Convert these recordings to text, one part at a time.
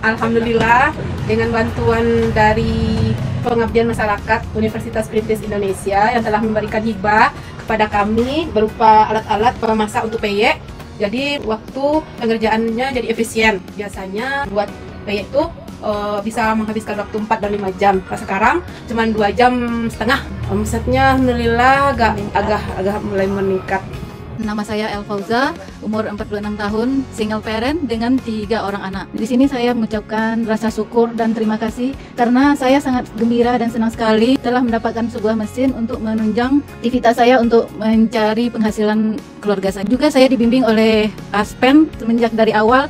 Alhamdulillah dengan bantuan dari Pengabdian Masyarakat Universitas Perintis Indonesia yang telah memberikan hibah kepada kami berupa alat-alat pemasak untuk peyek. Jadi waktu pengerjaannya jadi efisien. Biasanya buat peyek itu uh, bisa menghabiskan waktu 4 dan 5 jam. Nah, sekarang cuma 2 jam setengah. Omsetnya alhamdulillah agak agak agak mulai meningkat. Nama saya El Fauza, umur 46 tahun, single parent dengan tiga orang anak. Di sini saya mengucapkan rasa syukur dan terima kasih karena saya sangat gembira dan senang sekali telah mendapatkan sebuah mesin untuk menunjang aktivitas saya untuk mencari penghasilan keluarga saya. Juga saya dibimbing oleh Aspen semenjak dari awal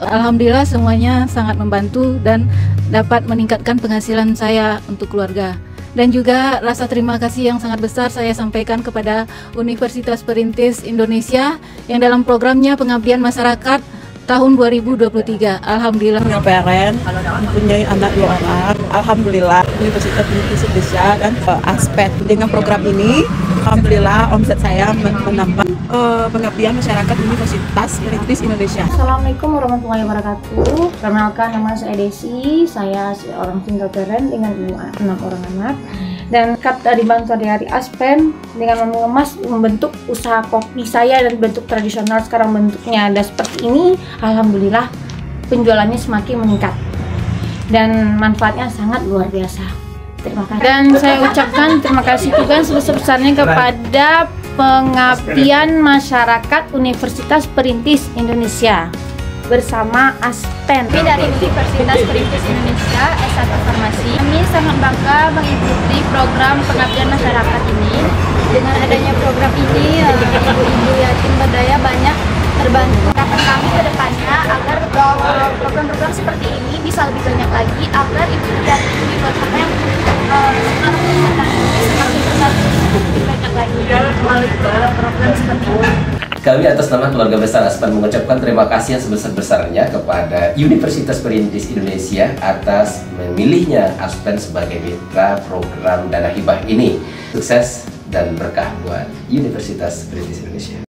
Alhamdulillah semuanya sangat membantu dan dapat meningkatkan penghasilan saya untuk keluarga dan juga rasa terima kasih yang sangat besar saya sampaikan kepada Universitas Perintis Indonesia yang dalam programnya pengabdian masyarakat tahun 2023. Alhamdulillah. Punya parent, mempunyai anak dua orang. Alhamdulillah Universitas Perintis Indonesia dan uh, aspek dengan program ini, Alhamdulillah omset saya menambah uh, pengabdian masyarakat Universitas Perintis Indonesia. Assalamualaikum warahmatullahi wabarakatuh. Perkenalkan nama saya Desi, saya seorang single parent dengan enam orang anak dan kata dibantu dari Aspen dengan mengemas membentuk usaha kopi saya dan bentuk tradisional sekarang bentuknya. Ada seperti ini alhamdulillah penjualannya semakin meningkat. Dan manfaatnya sangat luar biasa. Terima kasih. Dan saya ucapkan terima kasih juga sebesar-besarnya kepada pengabdian masyarakat Universitas Perintis Indonesia bersama Aspen. Kami dari Universitas Perintis Indonesia S1 Farmasi. Kami sangat bangga mengikuti program pengabdian masyarakat ini. Dengan adanya program ini, eh, ibu-ibu yatim berdaya banyak terbantu. Harapan kami ke depannya agar program-program seperti ini bisa lebih banyak lagi agar ibu yatim di sana yang uh, semakin lebih banyak lagi melalui program-program seperti ini. Kami atas nama keluarga besar Aspan mengucapkan terima kasih yang sebesar-besarnya kepada Universitas Perintis Indonesia atas memilihnya Aspen sebagai mitra program dana hibah ini. Sukses dan berkah buat Universitas Perintis Indonesia.